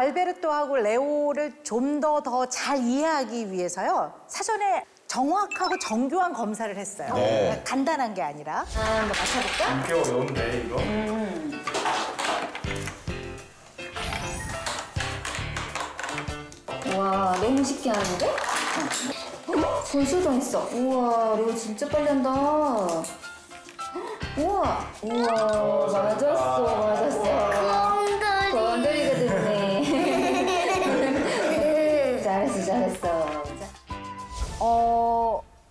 알베르토하고 레오를 좀 더 더 잘 이해하기 위해서요. 사전에 정확하고 정교한 검사를 했어요. 네. 간단한 게 아니라. 자, 한번 마셔볼까? 꽤 어려운데 이거? 와 너무 쉽게 하는데? 어? 벌써 다 했어. 우와 레오 진짜 빨리 한다. 우와 우와 맞았어 맞았어.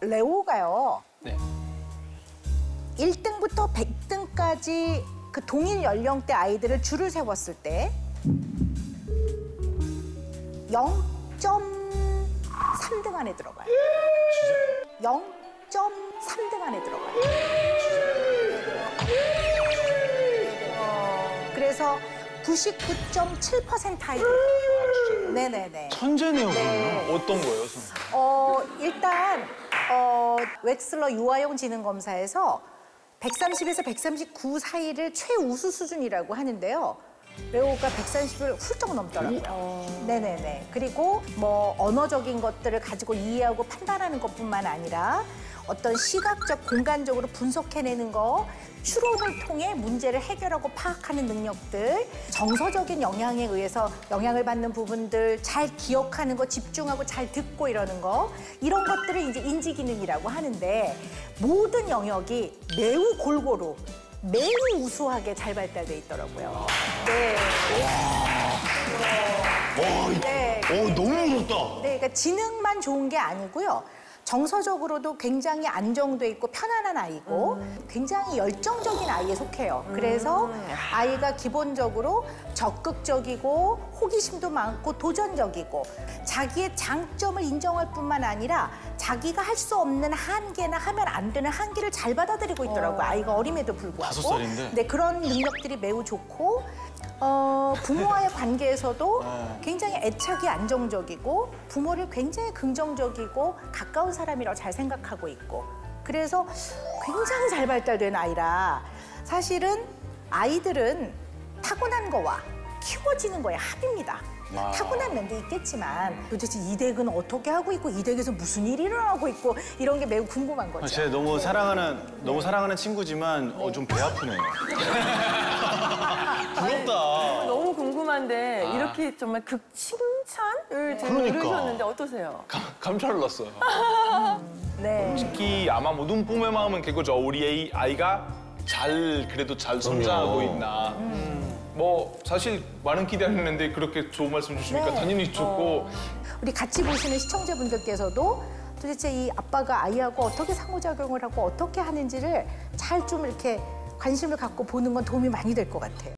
레오가요. 네. 1등부터 100등까지 그 동일 연령대 아이들을 줄을 세웠을 때 0.3등 안에 들어가요. 0.3등 안에 들어가요. 그래서 99.7% 아이들. 네네네. 천재네요, 네. 그러면. 어떤 거예요, 선생님? 어, 일단 어, 웩슬러 유아용 지능 검사에서 130에서 139 사이를 최우수 수준이라고 하는데요. 레오가 130을 훌쩍 넘더라고요. 네네네. 그리고 뭐 언어적인 것들을 가지고 이해하고 판단하는 것뿐만 아니라 어떤 시각적, 공간적으로 분석해내는 거, 추론을 통해 문제를 해결하고 파악하는 능력들, 정서적인 영향에 의해서 영향을 받는 부분들, 잘 기억하는 거, 집중하고 잘 듣고 이러는 거, 이런 것들을 이제 인지 기능이라고 하는데 모든 영역이 매우 골고루, 매우 우수하게 잘 발달돼 있더라고요. 네. 와, 이- 네. 어, 너무 무섭다. 네, 그러니까 지능만 좋은 게 아니고요. 정서적으로도 굉장히 안정돼 있고 편안한 아이고 굉장히 열정적인 아이에 속해요. 그래서 아이가 기본적으로 적극적이고 호기심도 많고 도전적이고 자기의 장점을 인정할 뿐만 아니라 자기가 할 수 없는 한계나 하면 안 되는 한계를 잘 받아들이고 있더라고요. 아이가 어림에도 불구하고. 다섯 살인데? 네, 그런 능력들이 매우 좋고 어, 부모와의 관계에서도 네. 굉장히 애착이 안정적이고 부모를 굉장히 긍정적이고 가까운 사람이라고 잘 생각하고 있고 그래서 굉장히 잘 발달된 아이라 사실은 아이들은 타고난 거와 키워지는 거의 합입니다. 아. 타고난 면도 있겠지만 도대체 이 댁은 어떻게 하고 있고 이 댁에서 무슨 일이 일어나고 있고 이런 게 매우 궁금한 거죠. 제가 너무 사랑하는, 너무 사랑하는 친구지만 어, 좀 배 아프네요. 부럽다. 너무 궁금한데 이렇게 정말 극 칭찬을 지금 그러니까. 들으셨는데 어떠세요? 깜짝 놀랐어요. 네. 특히 아마 모든 부모의 마음은 그거죠. 우리 아이, 아이가 잘 그래도 잘 성장하고 있나. 뭐 사실 많은 기대했는데 그렇게 좋은 말씀 주시니까 네. 당연히 좋고 우리 같이 보시는 시청자분들께서도 도대체 이 아빠가 아이하고 어떻게 상호작용을 하고 어떻게 하는지를 잘 좀 이렇게 관심을 갖고 보는 건 도움이 많이 될 것 같아요.